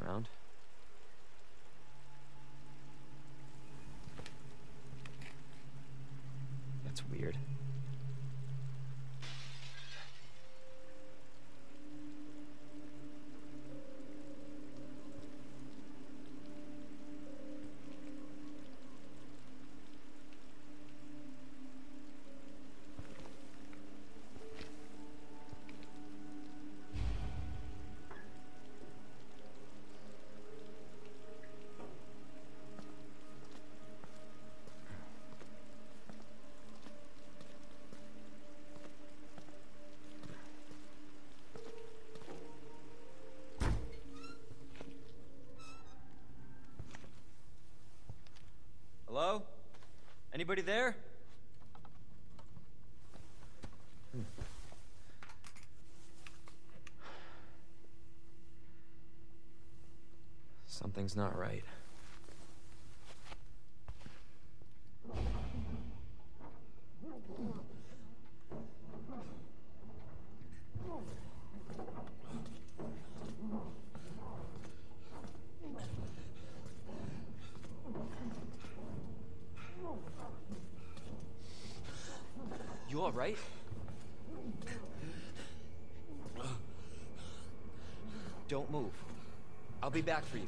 around. Anybody there? Something's not right. You alright? Don't move. I'll be back for you.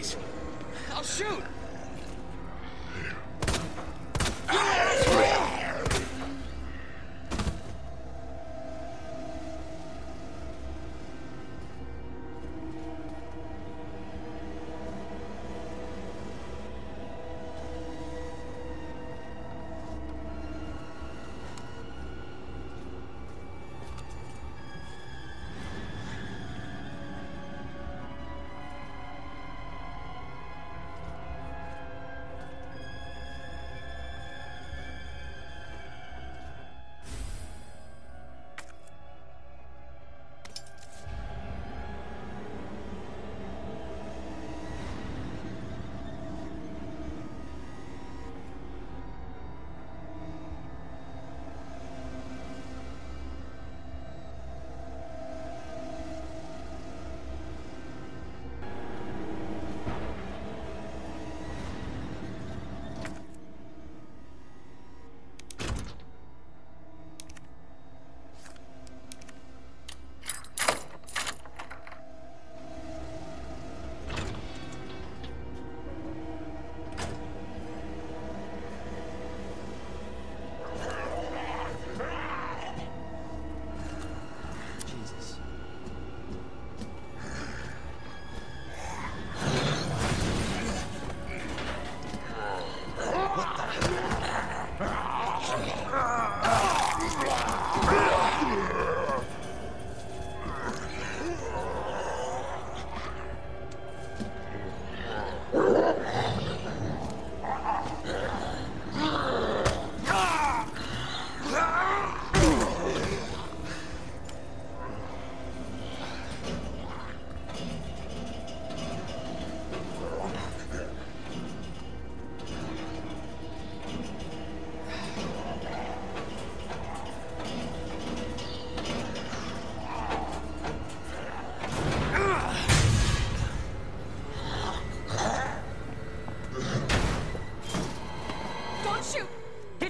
Freeze! I'll shoot!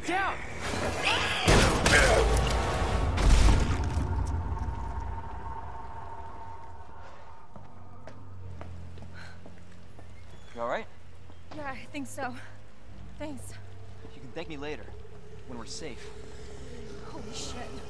Get down! You alright? Yeah, I think so. Thanks. You can thank me later, when we're safe. Holy shit.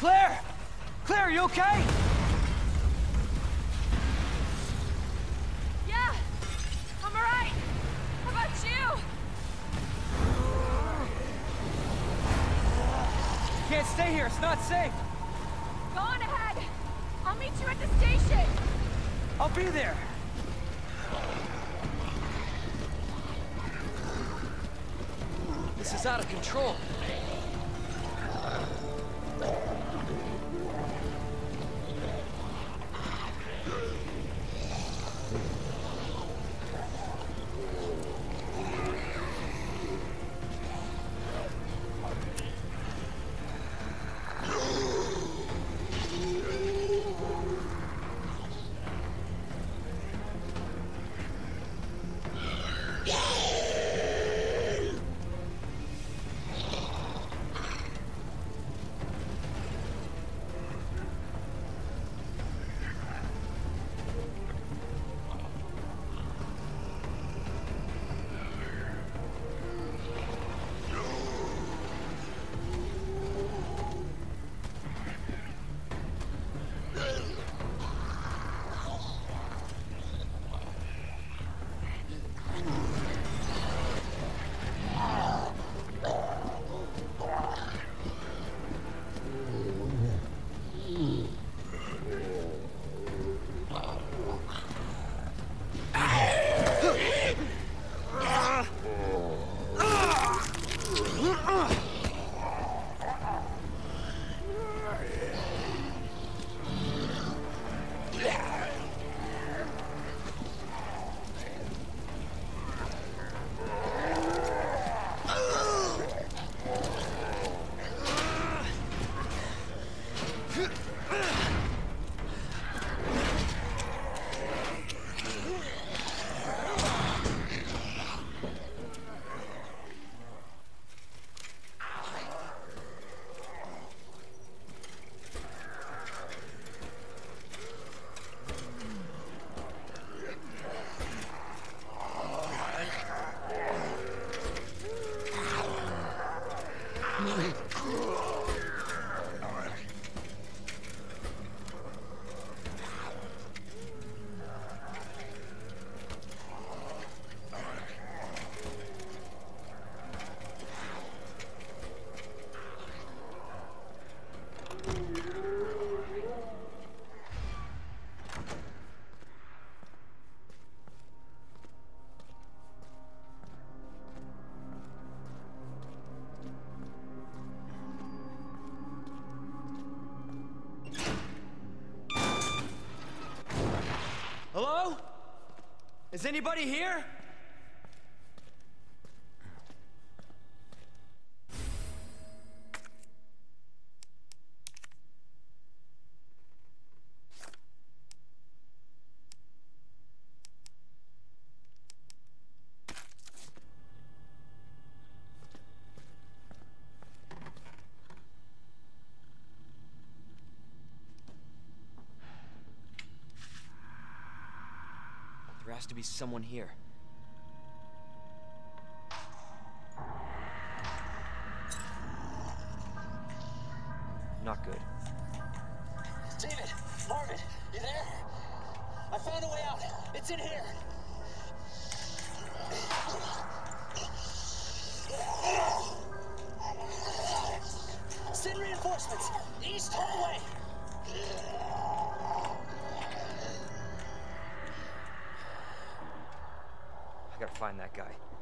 Claire! Claire, are you okay? Yeah, I'm alright. How about you? Can't stay here, it's not safe. Go on ahead. I'll meet you at the station. I'll be there. This is out of control. Anybody here? There has to be someone here. Not good. David, Marvin, you there? I found a way out. It's in here. Send reinforcements. East hallway. Find that guy.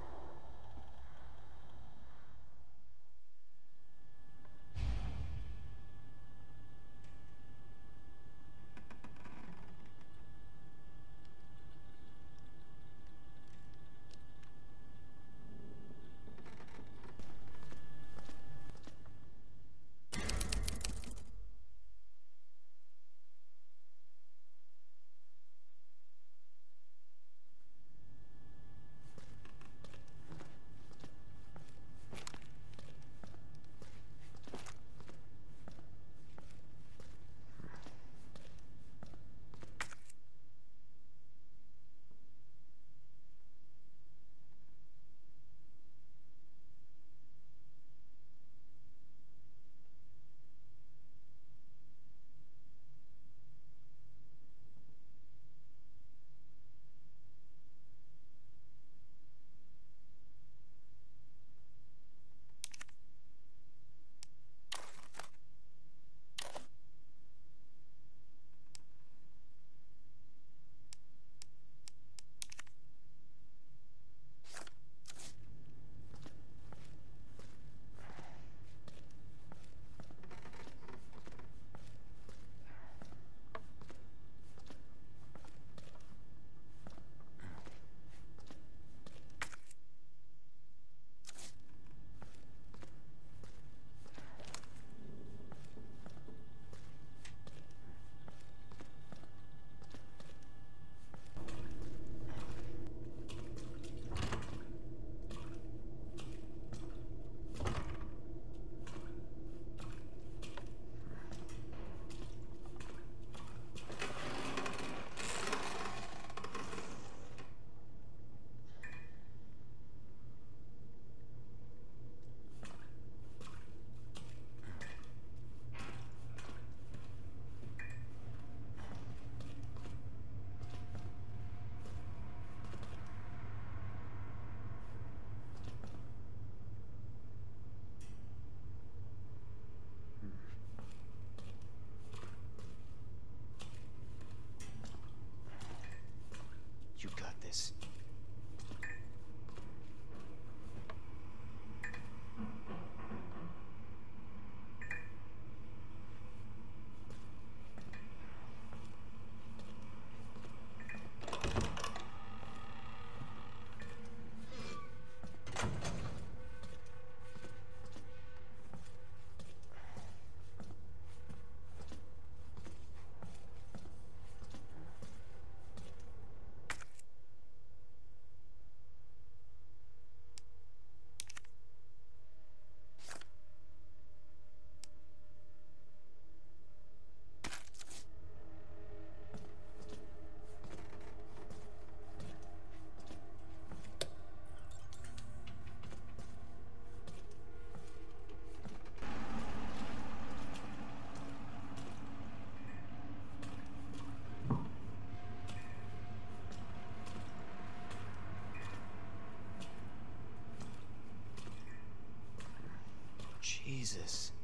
Jesus.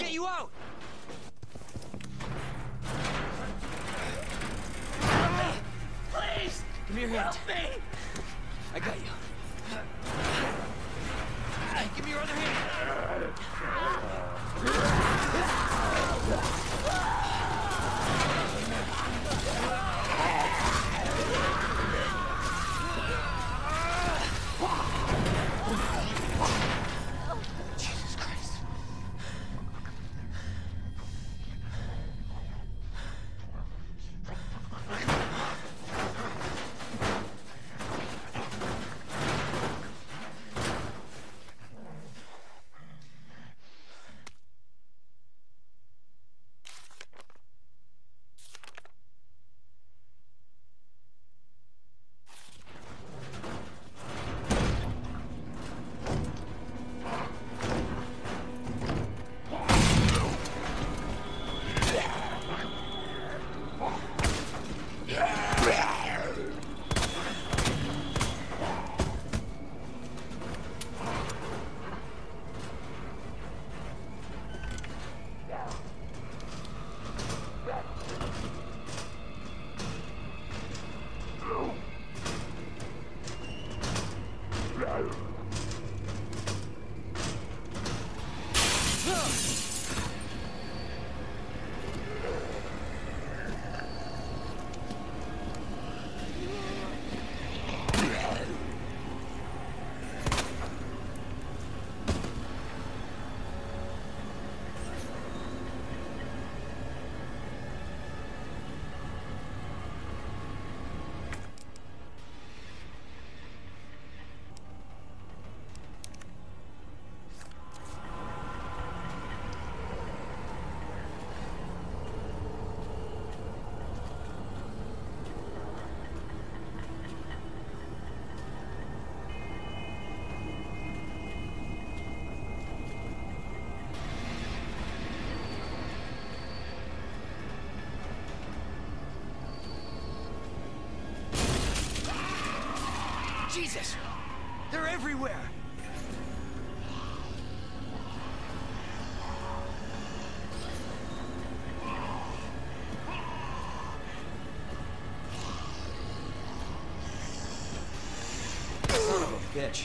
Get you out! Please! Give me your hand. Help me! Jesus! They're everywhere! Son of a bitch.